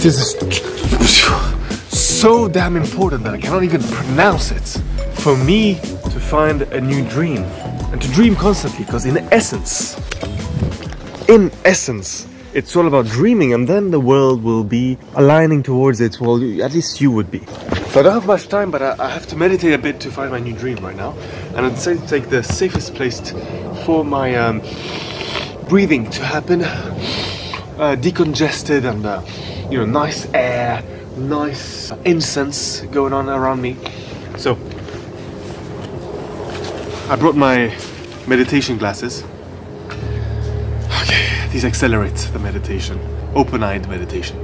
It is so damn important that I cannot even pronounce it. For me to find a new dream and to dream constantly, because in essence, in essence, it's all about dreaming, and then the world will be aligning towards it. Well, at least you would be. So I don't have much time, but I, I have to meditate a bit to find my new dream right now, and I'd say take the safest place for my um, breathing to happen, uh, decongested and uh, you know nice air, nice incense going on around me. So I brought my meditation glasses. Okay, these accelerate the meditation, open-eyed meditation.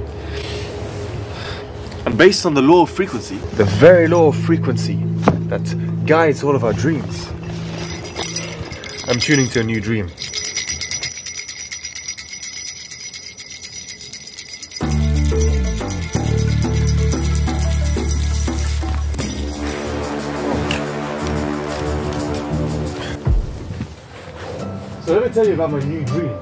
And based on the law of frequency, the very law of frequency that guides all of our dreams, I'm tuning to a new dream. So let me tell you about my new dream.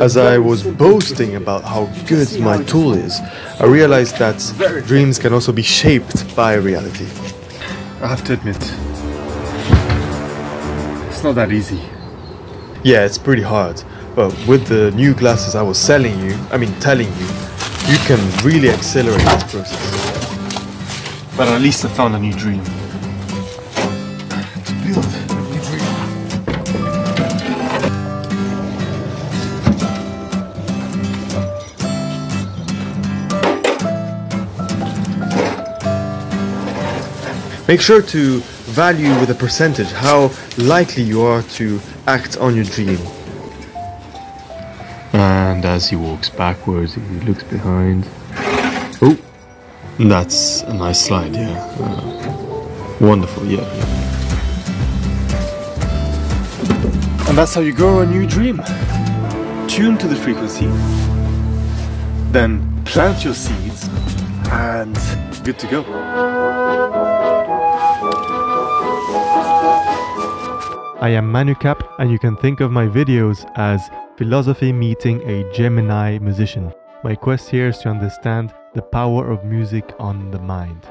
As I was boasting about how good my tool is, I realized that dreams can also be shaped by reality. I have to admit, it's not that easy. Yeah, it's pretty hard, but with the new glasses I was selling you, I mean telling you, you can really accelerate this process. But at least I found a new dream. To build Make sure to value with a percentage how likely you are to act on your dream. And as he walks backwards, he looks behind. Oh, that's a nice slide, yeah. Uh, wonderful, yeah. And that's how you grow a new dream. Tune to the frequency, then plant your seeds, and good to go. I am Manukapp, and you can think of my videos as philosophy meeting a Gemini musician. My quest here is to understand the power of music on the mind.